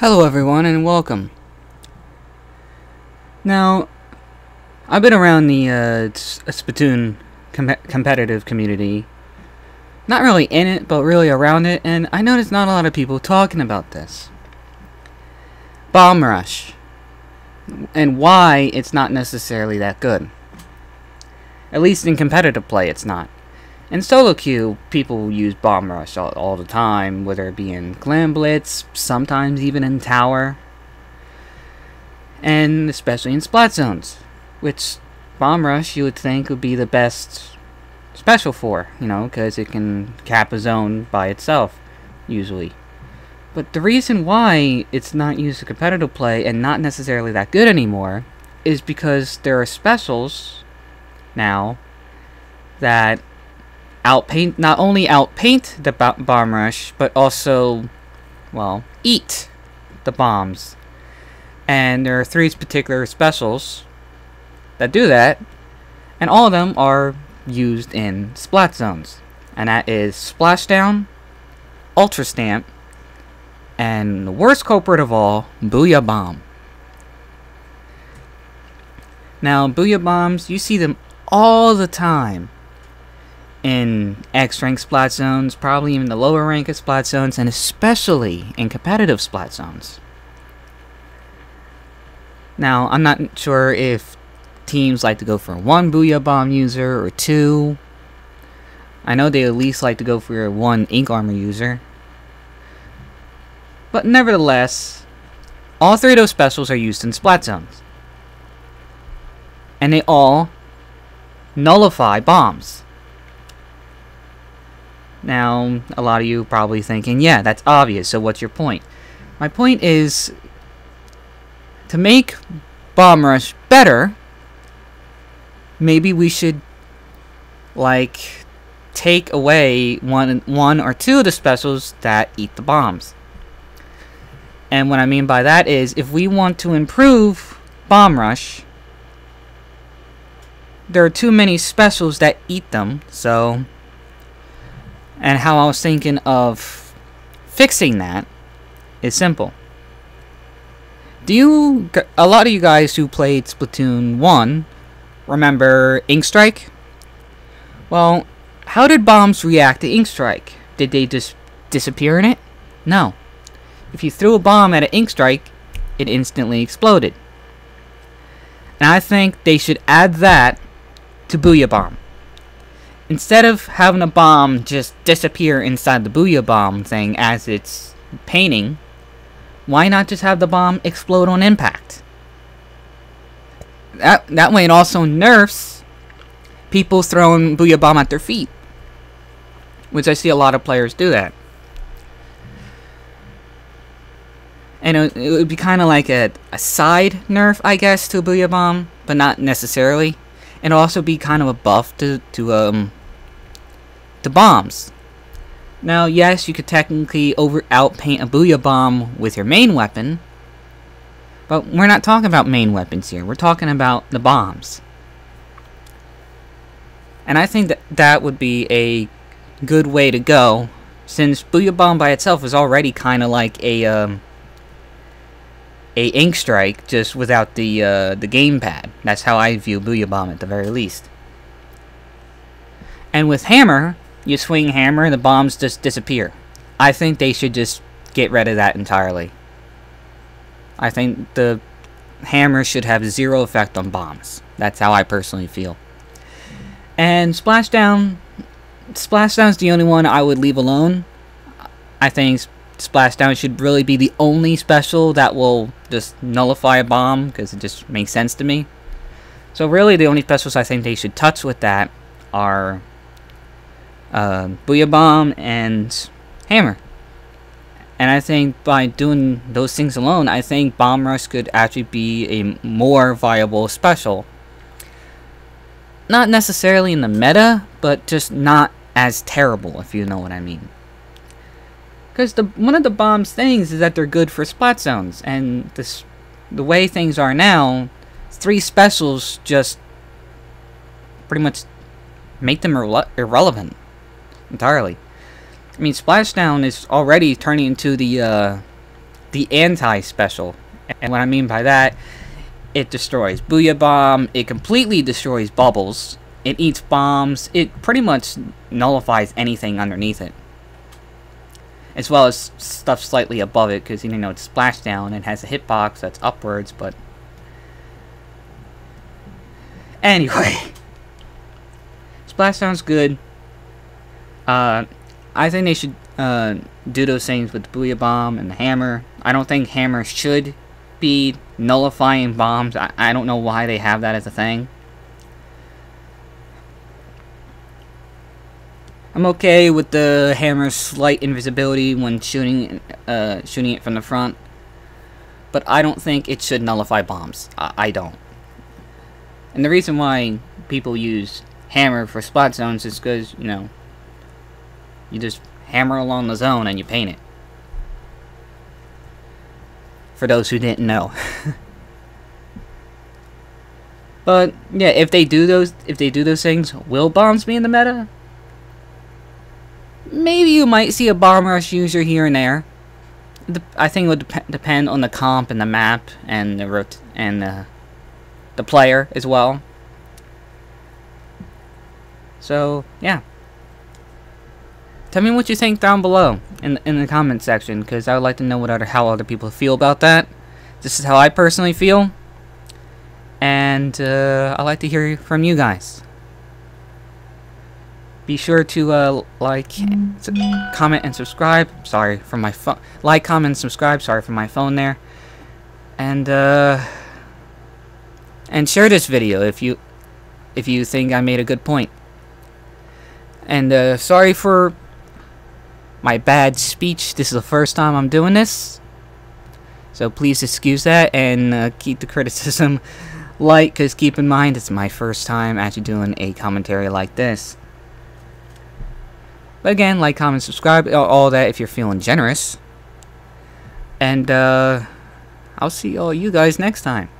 Hello everyone and welcome. Now, I've been around the uh, Splatoon com- competitive community. Not really in it, but really around it, and I noticed not a lot of people talking about this. Bomb Rush. And why it's not necessarily that good. At least in competitive play, it's not. In solo queue, people use Bomb Rush all, all the time, whether it be in Clam Blitz, sometimes even in Tower, and especially in Splat Zones, which Bomb Rush you would think would be the best special for, you know, because it can cap a zone by itself, usually. But the reason why it's not used in competitive play and not necessarily that good anymore is because there are specials now that outpaint not only outpaint the bo- bomb rush but also well eat the bombs. And there are three particular specials that do that and all of them are used in splat zones. And that is splashdown ultra stamp and the worst culprit of all booyah bomb. Now booyah bombs you see them all the time in X rank splat zones, probably even the lower rank of splat zones, and especially in competitive splat zones. Now, I'm not sure if teams like to go for one Booyah Bomb user or two. I know they at least like to go for one Ink Armor user. But nevertheless, all three of those specials are used in splat zones. And they all nullify bombs. Now, a lot of you probably thinking, yeah, that's obvious, so what's your point? My point is to make Bomb Rush better, maybe we should like take away one one or two of the specials that eat the bombs. And what I mean by that is if we want to improve Bomb Rush, there are too many specials that eat them, so and how I was thinking of fixing that is simple. Do you, a lot of you guys who played Splatoon 1, remember Ink Strike? Well, how did bombs react to Ink Strike? Did they just disappear in it? No. If you threw a bomb at an Ink Strike, it instantly exploded. And I think they should add that to Booyah Bomb instead of having a bomb just disappear inside the Booyah Bomb thing as it's painting, why not just have the bomb explode on impact? That, that way it also nerfs people throwing Booyah Bomb at their feet. Which I see a lot of players do that. And it, would be kind of like a, a side nerf, I guess, to Booyah Bomb, but not necessarily. And also be kind of a buff to, to um, the bombs. Now, yes, you could technically over outpaint a Booyah Bomb with your main weapon, but we're not talking about main weapons here. We're talking about the bombs. And I think that that would be a good way to go, since Booyah Bomb by itself is already kind of like a um, a Ink Strike, just without the uh, the gamepad. That's how I view Booyah Bomb at the very least. And with Hammer, you swing hammer and the bombs just disappear. I think they should just get rid of that entirely. I think the hammer should have zero effect on bombs. That's how I personally feel. And Splashdown, Splashdown's the only one I would leave alone. I think Splashdown should really be the only special that will just nullify a bomb because it just makes sense to me. So really the only specials I think they should touch with that are uh, Booyah Bomb and Hammer. And I think by doing those things alone, I think Bomb Rush could actually be a more viable special. Not necessarily in the meta, but just not as terrible, if you know what I mean. Because the one of the bomb's things is that they're good for splat zones, and this the way things are now, three specials just pretty much make them irre irrelevant entirely. I mean, Splashdown is already turning into the uh, the anti-special. And what I mean by that, it destroys Booyah Bomb, it completely destroys Bubbles, it eats bombs, it pretty much nullifies anything underneath it. As well as stuff slightly above it, because you know it's splashdown and has a hitbox that's upwards, but... Anyway. Splashdown's good. Uh, I think they should uh, do those things with the Booyah Bomb and the Hammer. I don't think Hammer should be nullifying bombs. I, I don't know why they have that as a thing. I'm okay with the hammer's slight invisibility when shooting uh, shooting it from the front, but I don't think it should nullify bombs. I, I don't. And the reason why people use hammer for splat zones is because, you know, you just hammer along the zone and you paint it. For those who didn't know. but yeah, if they do those if they do those things, will bombs be in the meta? Maybe you might see a bomb rush user here and there. I think it would dep depend on the comp and the map and the and the the player as well. So yeah. Tell me what you think down below in in the comment section, because I would like to know what other how other people feel about that. This is how I personally feel, and uh, I'd like to hear from you guys. Be sure to uh, like, comment, and subscribe. Sorry for my phone. Like, comment, subscribe. Sorry for my phone there. And uh, and share this video if you if you think I made a good point. And uh, sorry for my bad speech. This is the first time I'm doing this. So please excuse that and uh, keep the criticism light because keep in mind it's my first time actually doing a commentary like this. But again, like, comment, subscribe, all that if you're feeling generous. And uh, I'll see all you guys next time.